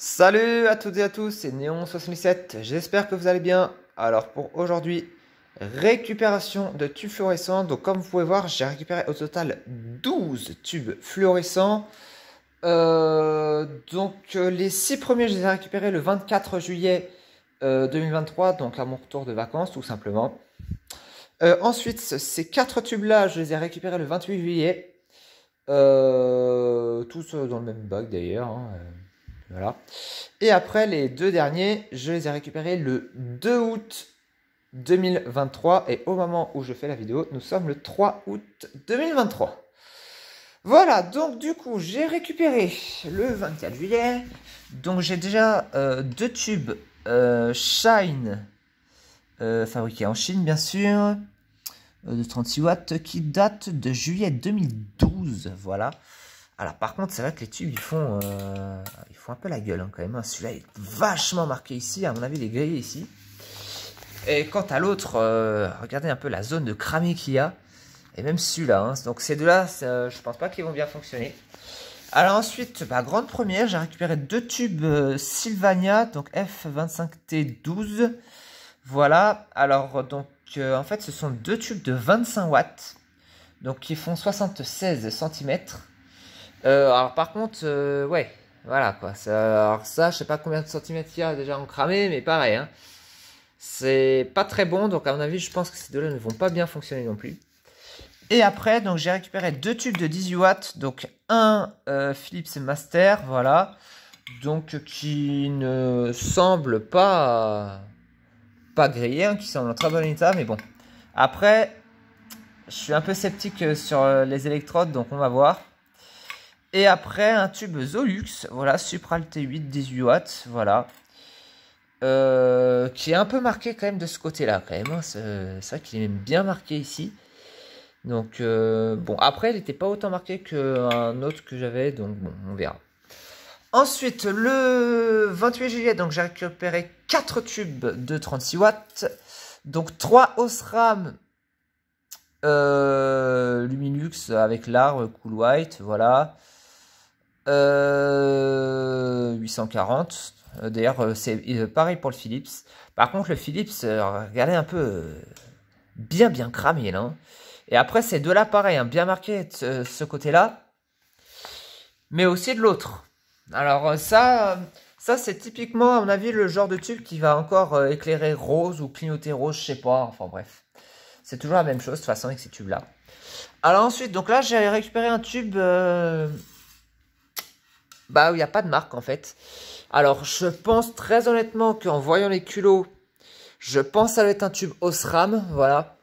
Salut à toutes et à tous, c'est Néon77, j'espère que vous allez bien. Alors pour aujourd'hui, récupération de tubes fluorescents. Donc comme vous pouvez voir, j'ai récupéré au total 12 tubes fluorescents. Euh, donc euh, les 6 premiers, je les ai récupérés le 24 juillet 2023, euh, donc à mon retour de vacances tout simplement. ensuite, ces 4 tubes-là, je les ai récupérés le 28 juillet. tous dans le même bac d'ailleurs. Hein, voilà. Et après, les deux derniers, je les ai récupérés le 2 août 2023. Et au moment où je fais la vidéo, nous sommes le 3 août 2023. Voilà, donc du coup, j'ai récupéré le 24 juillet. Donc j'ai déjà euh, deux tubes euh, Shine euh, fabriqués en Chine, bien sûr, de 36 watts, qui datent de juillet 2012. Voilà. Alors par contre, c'est vrai que les tubes, ils font, un peu la gueule hein, quand même. Hein. Celui-là est vachement marqué ici. À mon avis, il est grillé ici. Et quant à l'autre, euh, regardez un peu la zone de cramé qu'il y a. Et même celui-là. Hein. Donc ces deux-là, je pense pas qu'ils vont bien fonctionner. Alors ensuite, bah, grande première, j'ai récupéré deux tubes euh, Sylvania, donc F25T12. Voilà. Alors donc, en fait, ce sont deux tubes de 25 watts. Donc qui font 76 cm. Euh, alors par contre, euh, ouais, voilà quoi. Alors ça, je sais pas combien de centimètres il y a déjà en cramé, mais pareil. Hein. C'est pas très bon, donc à mon avis, je pense que ces deux-là ne vont pas bien fonctionner non plus. Et après, donc j'ai récupéré deux tubes de 18 watts, donc un euh, Philips Master, voilà, donc qui ne semble pas pas grillé, hein, qui semble en très bon état, mais bon. Après, je suis un peu sceptique sur les électrodes, donc on va voir. Et après, un tube Zolux, voilà, Supral T8, 18 watts, voilà. Euh, qui est un peu marqué quand même de ce côté-là, quand même. Hein. C'est vrai qu'il est bien marqué ici. Donc, euh, bon, après, il n'était pas autant marqué qu'un autre que j'avais, donc bon, on verra. Ensuite, le 28 juillet, donc j'ai récupéré 4 tubes de 36 watts. Donc 3 Osram euh, Luminux avec l'arbre Cool White, voilà. 840. Euh, euh, d'ailleurs, euh, c'est pareil pour le Philips. Par contre, le Philips, regardez un peu bien bien cramé là. Hein. Et après, c'est de là hein, bien marqué ce, côté-là, mais aussi de l'autre. Alors ça, ça c'est typiquement à mon avis le genre de tube qui va encore éclairer rose ou clignoter rose, je sais pas. Enfin bref, c'est toujours la même chose de toute façon avec ces tubes-là. Alors ensuite, donc là j'ai récupéré un tube bah, il n'y a pas de marque en fait. Alors, je pense très honnêtement qu'en voyant les culots, je pense que ça va être un tube Osram, voilà.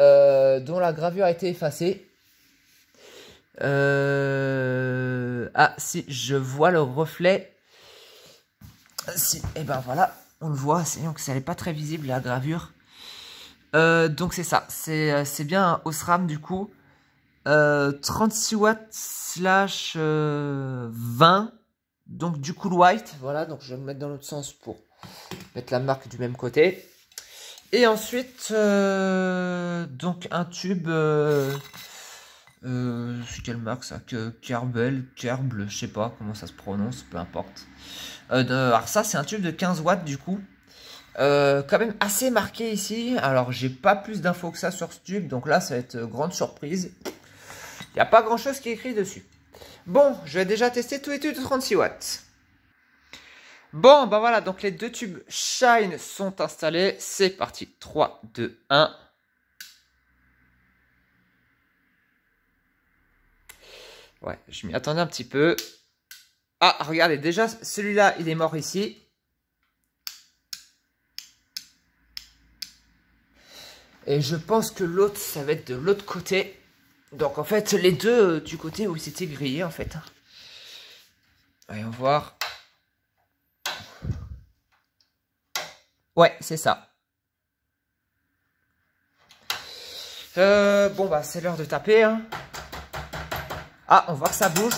Euh, dont la gravure a été effacée. Euh, ah, si, je vois le reflet. Et eh ben voilà, on le voit, c'est que ça n'est pas très visible la gravure. Euh, donc c'est ça, c'est bien un Osram du coup. 36 watts slash 20. Euh, donc du cool white. Voilà, donc je vais me mettre dans l'autre sens pour mettre la marque du même côté. Et ensuite, euh, donc un tube... Euh, euh, quelle marque ça? Que Kerbel, Kerble, je sais pas comment ça se prononce, peu importe. alors ça c'est un tube de 15 watts du coup. quand même assez marqué ici. Alors j'ai pas plus d'infos que ça sur ce tube, donc là ça va être grande surprise. Il n'y a pas grand chose qui est écrit dessus. Bon, je vais déjà tester tous les tubes de 36 watts. Bon, bah voilà, donc les deux tubes Shine sont installés. C'est parti. 3, 2, 1. Ouais, je m'y attendais un petit peu. Ah, regardez, déjà, celui-là, il est mort ici. Et je pense que l'autre, ça va être de l'autre côté. Donc en fait, les deux euh, du côté où c'était grillé en fait. Voyons voir. Ouais, c'est ça. Euh, bon bah c'est l'heure de taper. Hein. Ah, on voit que ça bouge.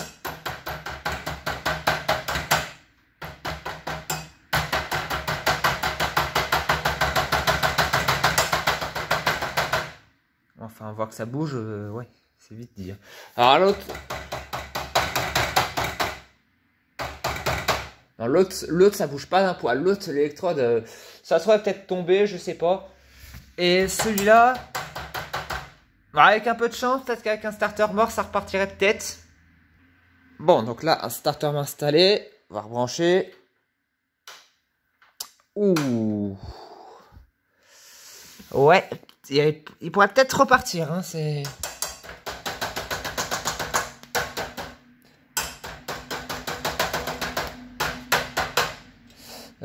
Enfin, on voit que ça bouge, euh, ouais. C'est vite dire. Alors l'autre. Non, l'autre, l'autre, ça bouge pas d'un poil. L'autre, l'électrode, euh, ça serait peut-être tombé, je sais pas. Et celui-là, bah, avec un peu de chance, peut-être qu'avec un starter mort, ça repartirait peut-être. Bon, donc là, un starter installé. On va rebrancher. Ouh. Ouais, il, pourrait peut-être repartir. Hein, c'est...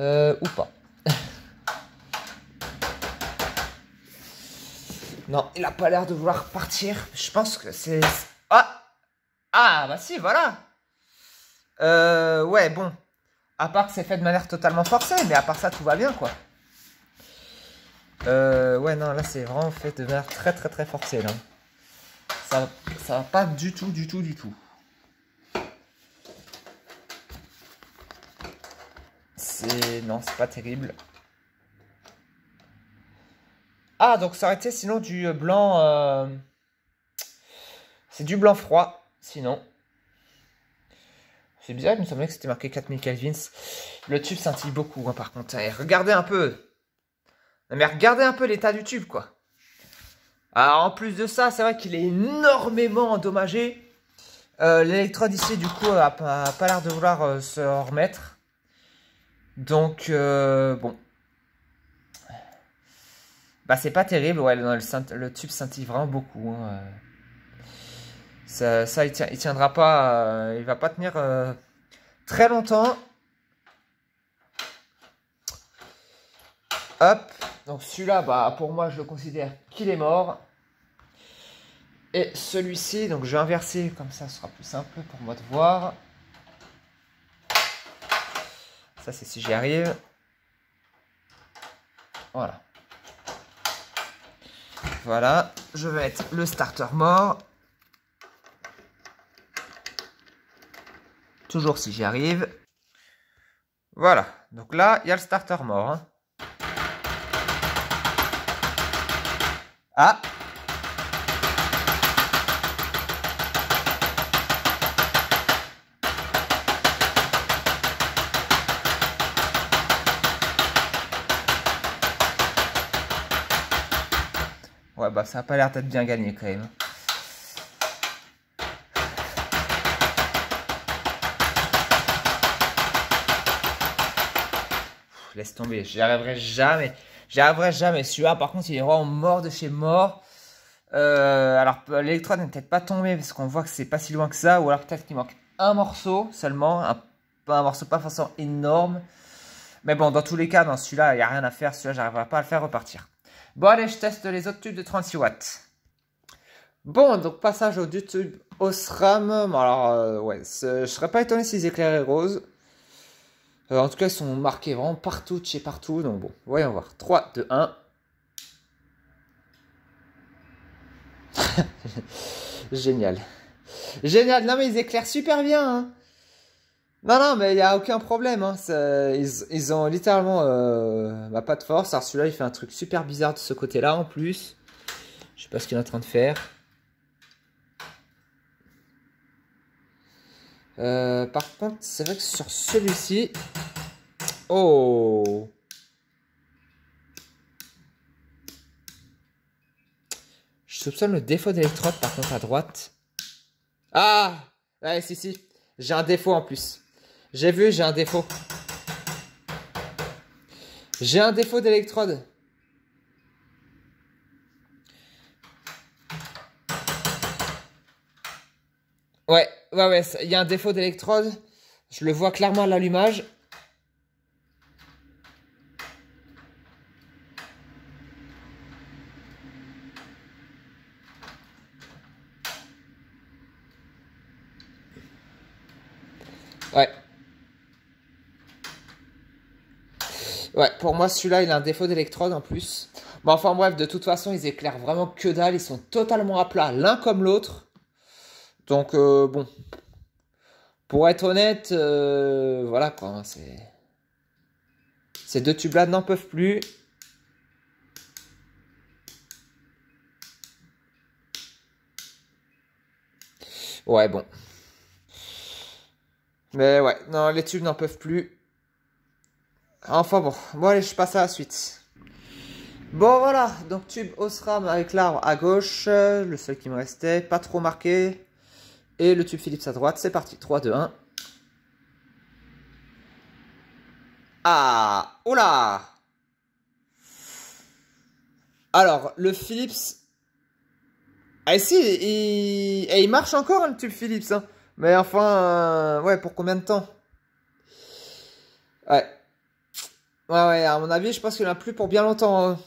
Euh, ou pas. non, il a pas l'air de vouloir partir. Je pense que c'est... Ah Ah, bah si, voilà Euh, ouais, bon. À part que c'est fait de manière totalement forcée, mais à part ça, tout va bien, quoi. Euh, ouais, non, là, c'est vraiment fait de manière très, très, très forcée, là. Ça, ça va pas du tout, du tout, du tout. Non, c'est pas terrible. Ah, donc ça aurait été sinon du blanc... Euh, c'est du blanc froid, sinon. C'est bizarre, il me semblait que c'était marqué 4000 kelvins. Le tube scintille beaucoup, hein, par contre. Regardez un peu. mais regardez un peu l'état du tube, quoi. Alors, en plus de ça, c'est vrai qu'il est énormément endommagé. Euh, L'électrode ici, du coup, a, pas l'air de vouloir euh, se remettre. Donc, euh, bon. Bah, c'est pas terrible. Ouais, le, tube scintille vraiment beaucoup. Hein, ça, il, tiendra pas, euh, il va pas tenir euh, très longtemps. Hop, donc celui-là, bah, pour moi, je le considère qu'il est mort. Et celui-ci, donc je vais inverser, comme ça, ce sera plus simple pour moi de voir. Ça, c'est si j'y arrive. Voilà. Voilà, je vais mettre le starter mort. Toujours si j'y arrive. Voilà. Donc là, il y a le starter mort. Hein. Ah Ouais, bah ça n'a pas l'air d'être bien gagné quand même. laisse tomber. J'y arriverai jamais. J'y arriverai jamais. Celui-là, par contre, il est vraiment mort de chez mort. Euh, alors, l'électrode n'est peut-être pas tombé parce qu'on voit que c'est pas si loin que ça. Ou alors peut-être qu'il manque un morceau seulement. Un, un morceau pas forcément énorme. Mais bon, dans tous les cas, dans celui-là, il n'y a rien à faire. Celui-là, j'arriverai pas à le faire repartir. Bon, allez, je teste les autres tubes de 36 watts. Bon, donc passage au tube Osram. Alors, euh, ouais, je serais pas étonné s'ils éclairaient rose. Euh, en tout cas, ils sont marqués vraiment partout, chez partout. Donc bon, voyons voir. 3, 2, 1. Génial. Génial. Non, mais ils éclairent super bien. Hein. Non, non, mais il n'y a aucun problème. Hein. Ils, ont littéralement euh, bah, pas de force. Alors celui-là, il fait un truc super bizarre de ce côté-là en plus. Je sais pas ce qu'il est en train de faire. Euh, par contre, c'est vrai que sur celui-ci... Oh Je soupçonne le défaut d'électrode par contre à droite. Ah Ouais, si, si. J'ai un défaut en plus. J'ai vu, j'ai un défaut. J'ai un défaut d'électrode. Ouais, ouais, ouais, il y a un défaut d'électrode. Je le vois clairement à l'allumage. Ouais. Ouais, pour moi, celui-là, il a un défaut d'électrode en plus. Bon, enfin bref, de toute façon, ils éclairent vraiment que dalle. Ils sont totalement à plat, l'un comme l'autre. Donc, euh, bon. Pour être honnête, euh, voilà quoi. Hein. Ces deux tubes-là n'en peuvent plus. Ouais, bon. Mais ouais, non, les tubes n'en peuvent plus. Enfin bon, bon allez, je passe à la suite. Bon voilà, donc tube Osram avec l'arbre à gauche, le seul qui me restait, pas trop marqué. Et le tube Philips à droite, c'est parti, 3, 2, 1. Ah, oula Alors, le Philips... Ah si, il, il marche encore le tube Philips, hein. Mais enfin, euh, ouais, pour combien de temps? Ouais. Ouais, ouais, à mon avis, je pense qu'il en a plus pour bien longtemps. Hein.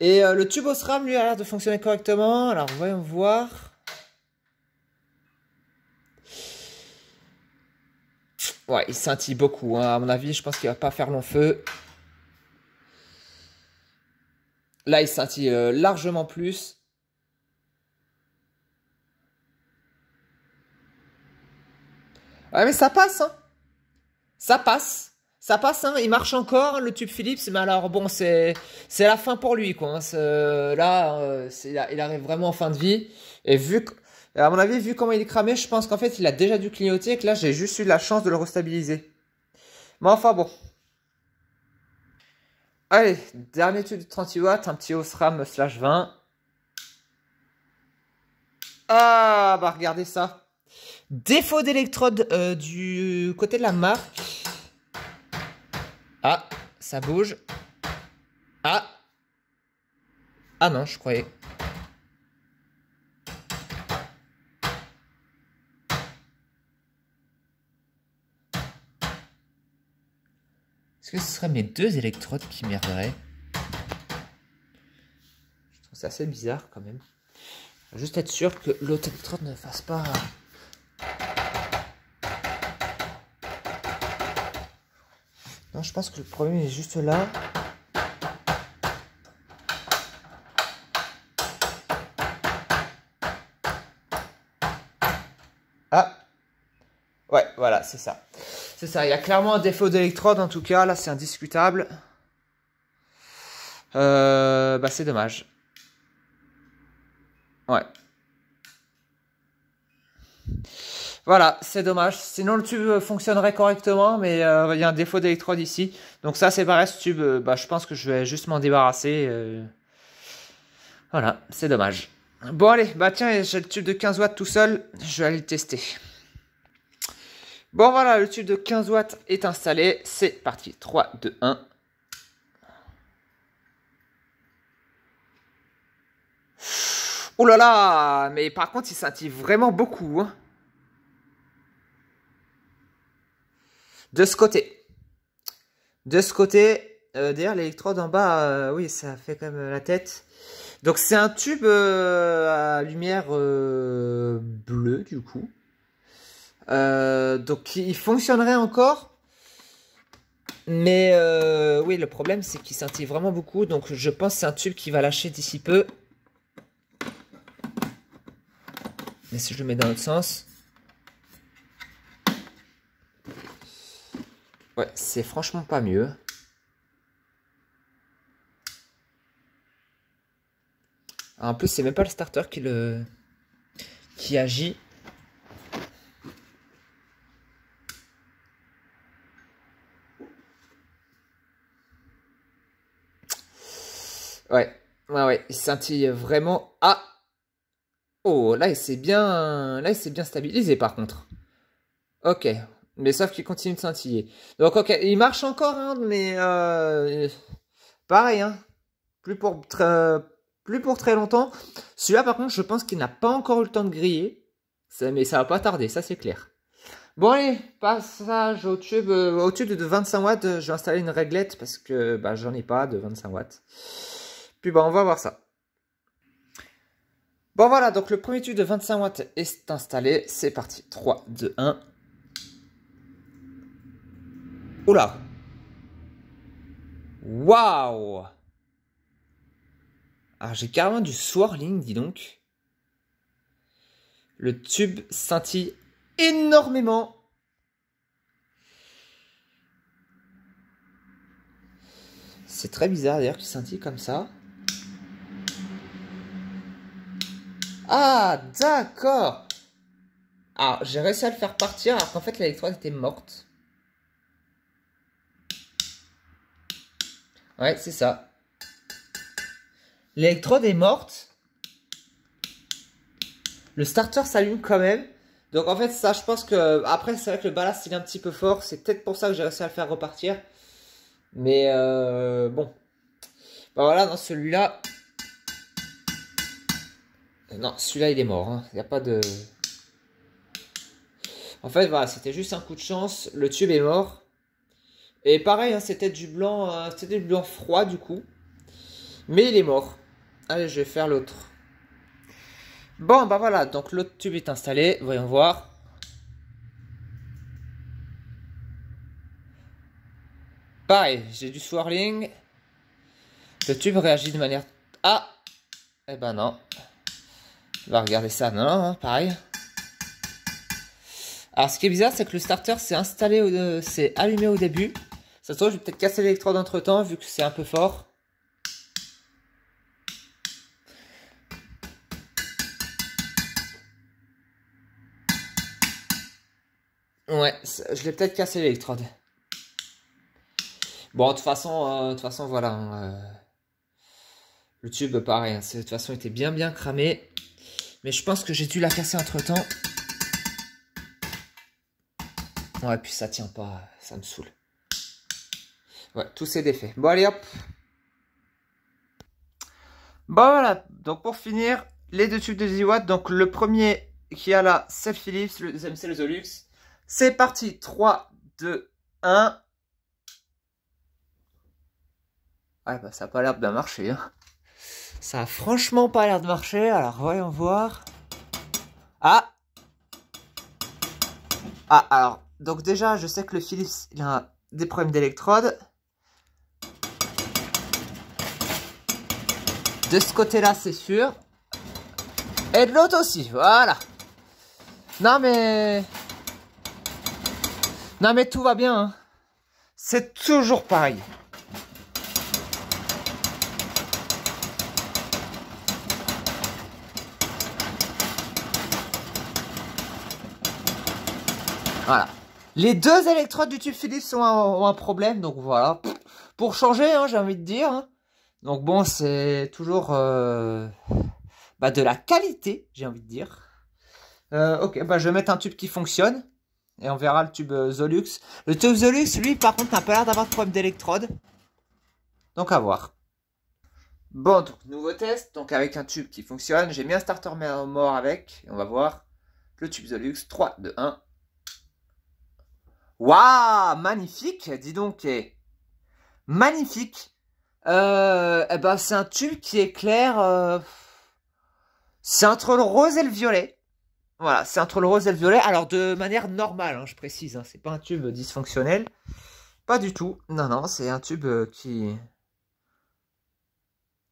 Et euh, le tube Osram, lui, a l'air de fonctionner correctement. Alors, voyons voir. Ouais, il scintille beaucoup. Hein. À mon avis, je pense qu'il va pas faire long feu. Là, il scintille euh, largement plus. Ouais, mais ça passe, hein. Ça passe. Ça passe, hein. Il marche encore, le tube Philips. Mais alors, bon, c'est la fin pour lui, quoi. Hein. Là, euh, il arrive vraiment en fin de vie. Et vu à mon avis, vu comment il est cramé, je pense qu'en fait, il a déjà dû clignoter et que là, j'ai juste eu la chance de le restabiliser. Mais enfin, bon. Allez, dernier tube de 38 watts, un petit Osram slash 20. Ah, bah regardez ça. Défaut d'électrode euh, du côté de la marque. Ah, ça bouge. Ah. Ah non, je croyais. Est-ce que ce serait mes deux électrodes qui merderaient Je trouve ça assez bizarre quand même. Juste être sûr que l'autre électrode ne fasse pas... Je pense que le problème est juste là. Ah Ouais, voilà, c'est ça. C'est ça, il y a clairement un défaut d'électrode en tout cas, là c'est indiscutable. Euh, bah c'est dommage. Ouais. Voilà, c'est dommage. Sinon le tube fonctionnerait correctement, mais euh, il y a un défaut d'électrode ici. Donc ça c'est pareil, ce tube, euh, bah, je pense que je vais juste m'en débarrasser. Voilà, c'est dommage. Bon allez, bah tiens, j'ai le tube de 15 watts tout seul, je vais aller le tester. Bon voilà, le tube de 15 watts est installé. C'est parti. 3, 2, 1. Oh là là Mais par contre, il scintille vraiment beaucoup. Hein. De ce côté. De ce côté, euh, d'ailleurs, l'électrode en bas, euh, oui, ça fait quand même la tête. Donc c'est un tube euh, à lumière bleue, du coup. Euh, donc il fonctionnerait encore. Mais euh, oui, le problème c'est qu'il scintille vraiment beaucoup. Donc je pense que c'est un tube qui va lâcher d'ici peu. Mais si je le mets dans l'autre sens. Ouais, c'est franchement pas mieux. En plus, c'est même pas le starter qui le qui agit. Ouais, ouais, ouais, il scintille vraiment. Ah Oh, là, il s'est bien... Là, il s'est bien stabilisé, par contre. Ok. Mais sauf qu'il continue de scintiller. Donc, ok, il marche encore, hein, mais... Euh... Pareil, hein. Plus pour, très... Plus pour très longtemps. Celui-là, par contre, je pense qu'il n'a pas encore eu le temps de griller. Mais ça va pas tarder, ça, c'est clair. Bon allez, passage au tube, euh, au tube de 25 watts, je vais installer une réglette parce que bah, j'en ai pas de 25 watts. Puis bah on va voir ça. Bon voilà, donc le premier tube de 25 watts est installé. C'est parti. 3, 2, 1. Oula Waouh Ah, j'ai carrément du swirling, dis donc. Le tube scintille énormément. C'est très bizarre d'ailleurs qu'il scintille comme ça. Ah, d'accord. Ah, j'ai réussi à le faire partir alors qu'en fait l'électrode était morte. Ouais, c'est ça. L'électrode est morte. Le starter s'allume quand même. Donc en fait, ça, je pense que... Après, c'est vrai que le ballast, il est un petit peu fort. C'est peut-être pour ça que j'ai réussi à le faire repartir. Mais euh, bon. Bah voilà, dans celui-là... Non, celui-là, il est mort. Hein. Il n'y a pas de... En fait, voilà, c'était juste un coup de chance. Le tube est mort. Et pareil, hein, c'était du blanc, euh, c'était du blanc froid du coup. Mais il est mort. Allez, je vais faire l'autre. Bon, bah voilà, donc l'autre tube est installé. Voyons voir. Pareil, j'ai du swirling. Le tube réagit de manière... Ah Eh ben non. On va regarder ça. Non, non, pareil. Alors, ce qui est bizarre, c'est que le starter s'est installé, c'est allumé au début. Ça se trouve, je vais peut-être casser l'électrode entre temps, vu que c'est un peu fort. Ouais, je l'ai peut-être cassé l'électrode. Bon, de toute façon, euh, toute façon, voilà. Hein, euh, le tube, pareil. Hein, de toute façon, était bien, bien cramé. Mais je pense que j'ai dû la casser entre temps. Ouais, puis ça tient pas, ça me saoule. Ouais, tout s'est défait. Bon, allez, hop. Bon, voilà. Donc, pour finir, les deux tubes de 10 watts. Donc, le premier qui a là, c'est le Philips. Le deuxième, c'est le Zolux. C'est parti. 3, 2, 1. Ouais, bah, ça a pas l'air de marcher. Hein. Ça a franchement pas l'air de marcher. Alors, voyons voir. Ah Ah, alors, donc déjà, je sais que le Philips, il a des problèmes d'électrode. De ce côté-là, c'est sûr. Et de l'autre aussi, voilà. Non mais... Non mais tout va bien. Hein. C'est toujours pareil. Voilà. Les deux électrodes du tube Philips ont un, problème, donc voilà. Pour changer, hein, j'ai envie de dire. Hein. Donc bon, c'est toujours euh, bah, de la qualité, j'ai envie de dire. Euh, ok, bah, je vais mettre un tube qui fonctionne. Et on verra le tube euh, Zolux. Le tube Zolux, lui, par contre, n'a pas l'air d'avoir de problème d'électrode. Donc à voir. Bon, donc nouveau test. Donc avec un tube qui fonctionne. J'ai mis un starter mort avec. Et on va voir le tube Zolux. 3, 2, 1. Waouh, magnifique, dis donc, magnifique. Euh, eh ben, c'est un tube qui éclaire. Euh, c'est entre le rose et le violet. Voilà, c'est entre le rose et le violet. Alors de manière normale, hein, je précise. Hein, c'est pas un tube dysfonctionnel. Pas du tout. Non, non, c'est un tube euh, qui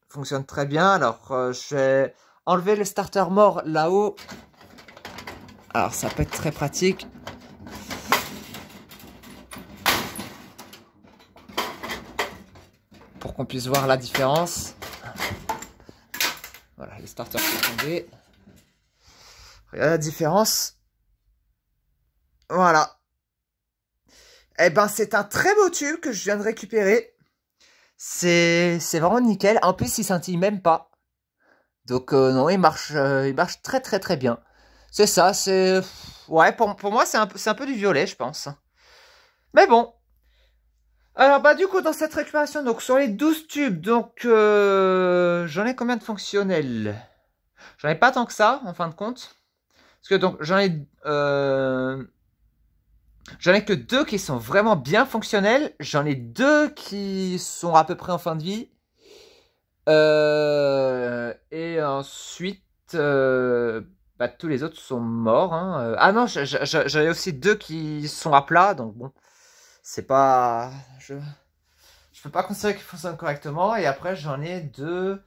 fonctionne très bien. Alors, je vais enlever le starter mort là-haut. Alors, ça peut être très pratique. Qu'on puisse voir la différence. Voilà, le starter qui est tombé. Regardez la différence. Voilà. eh ben, c'est un très beau tube que je viens de récupérer. C'est vraiment nickel. En plus, il scintille même pas. Donc, euh, non, il marche, euh, il marche très, très, très bien. C'est ça, c'est... Ouais, pour, pour moi, c'est un, un peu du violet, je pense. Mais bon, alors bah du coup dans cette récupération, donc sur les 12 tubes, donc euh, j'en ai combien de fonctionnels? J'en ai pas tant que ça en fin de compte. Parce que donc j'en ai euh, j'en ai que deux qui sont vraiment bien fonctionnels. J'en ai deux qui sont à peu près en fin de vie. Euh, et ensuite bah, tous les autres sont morts. Hein. Ah non, j'en ai aussi deux qui sont à plat, donc bon c'est pas. Je, je peux pas considérer qu'ils fonctionnent correctement. Et après, j'en ai deux,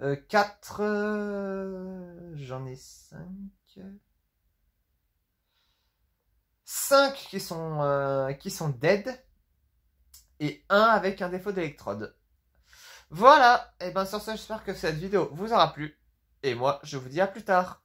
euh, quatre, euh, j'en ai cinq. Cinq qui sont, euh, qui sont dead. Et un avec un défaut d'électrode. Voilà. Et bien sur ce, j'espère que cette vidéo vous aura plu. Et moi, je vous dis à plus tard.